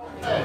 Yeah.